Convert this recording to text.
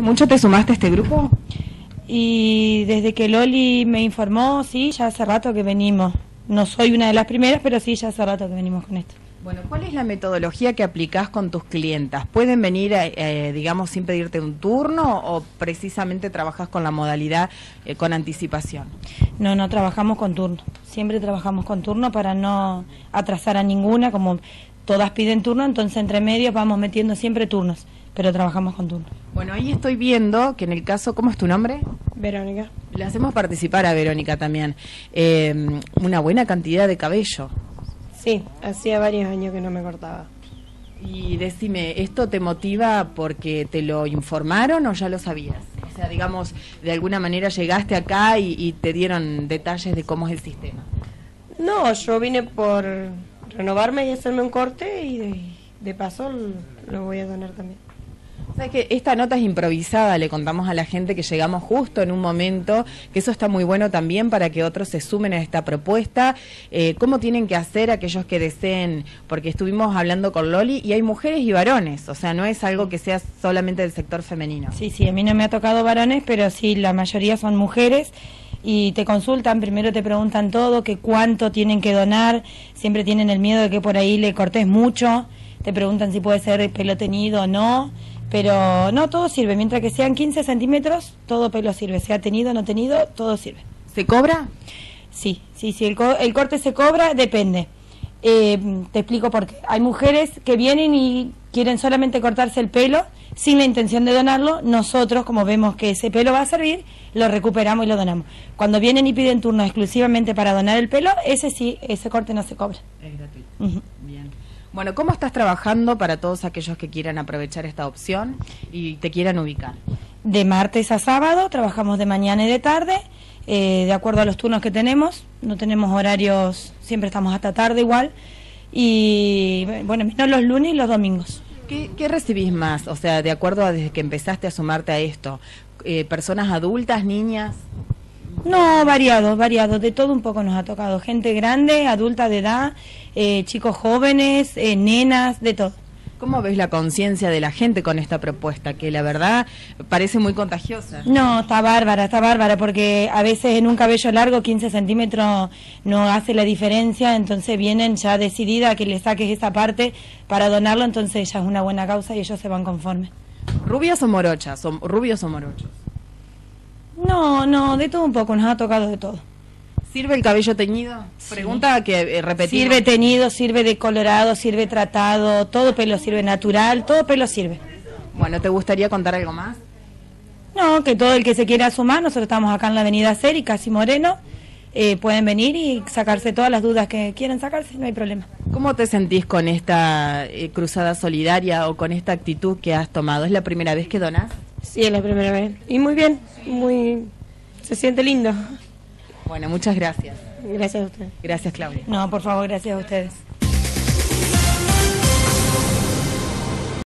¿Hace mucho te sumaste a este grupo? Y desde que Loli me informó, sí, ya hace rato que venimos. No soy una de las primeras, pero sí, ya hace rato que venimos con esto. Bueno, ¿cuál es la metodología que aplicás con tus clientas? ¿Pueden venir, eh, eh, digamos, sin pedirte un turno o precisamente trabajas con la modalidad eh, con anticipación? No, no trabajamos con turno. Siempre trabajamos con turno para no atrasar a ninguna, como todas piden turno, entonces entre medios vamos metiendo siempre turnos, pero trabajamos con turno. Bueno, ahí estoy viendo que en el caso, ¿cómo es tu nombre? Verónica. Le hacemos participar a Verónica también. una buena cantidad de cabello. Sí, hacía varios años que no me cortaba. Y decime, ¿esto te motiva porque te lo informaron o ya lo sabías? O sea, digamos, de alguna manera llegaste acá y, te dieron detalles de cómo es el sistema. No, yo vine por renovarme y hacerme un corte y de paso lo voy a donar también que esta nota es improvisada, le contamos a la gente que llegamos justo en un momento, que eso está muy bueno también para que otros se sumen a esta propuesta. Eh, ¿Cómo tienen que hacer aquellos que deseen? Porque estuvimos hablando con Loli y hay mujeres y varones, o sea, no es algo que sea solamente del sector femenino. Sí, sí, a mí no me ha tocado varones, pero sí, la mayoría son mujeres y te consultan, primero te preguntan todo, que cuánto tienen que donar, siempre tienen el miedo de que por ahí le cortes mucho, te preguntan si puede ser pelo tenido o no, pero no, todo sirve. Mientras que sean 15 centímetros, todo pelo sirve. Sea tenido o no tenido, todo sirve. ¿Se cobra? Sí, sí, sí. El, el corte se cobra, depende. Eh, te explico por qué. Hay mujeres que vienen y quieren solamente cortarse el pelo sin la intención de donarlo. Nosotros, como vemos que ese pelo va a servir, lo recuperamos y lo donamos. Cuando vienen y piden turno exclusivamente para donar el pelo, ese sí, ese corte no se cobra. Es gratuito. Bien. Bueno, ¿cómo estás trabajando para todos aquellos que quieran aprovechar esta opción y te quieran ubicar? De martes a sábado, trabajamos de mañana y de tarde, eh, de acuerdo a los turnos que tenemos. No tenemos horarios, siempre estamos hasta tarde igual. Y bueno, menos los lunes y los domingos. ¿Qué, recibís más? O sea, de acuerdo a desde que empezaste a sumarte a esto, eh, ¿personas adultas, niñas? No, variado, variado, de todo un poco nos ha tocado. Gente grande, adulta de edad, eh, chicos jóvenes, eh, nenas, de todo. ¿Cómo ves la conciencia de la gente con esta propuesta? Que la verdad parece muy contagiosa. No, está bárbara, está bárbara, porque a veces en un cabello largo 15 centímetros no hace la diferencia, entonces vienen ya decidida que le saques esa parte para donarlo, entonces ya es una buena causa y ellos se van conformes. ¿Rubias o morochas? ¿Rubios o morochos? No, no, de todo un poco, nos ha tocado de todo. ¿Sirve el cabello teñido? Pregunta que eh, repetir. Sirve teñido, sirve de colorado, sirve tratado, todo pelo sirve natural, todo pelo sirve. Bueno, ¿te gustaría contar algo más? No, que todo el que se quiera sumar, nosotros estamos acá en la avenida Ceri, casi Moreno, eh, pueden venir y sacarse todas las dudas que quieran sacarse, no hay problema. ¿Cómo te sentís con esta eh, cruzada solidaria o con esta actitud que has tomado? ¿Es la primera vez que donas? Sí, es la primera vez. Y muy bien, muy se siente lindo. Bueno, muchas gracias. Gracias a usted. Gracias, Claudia. No, por favor, gracias a ustedes.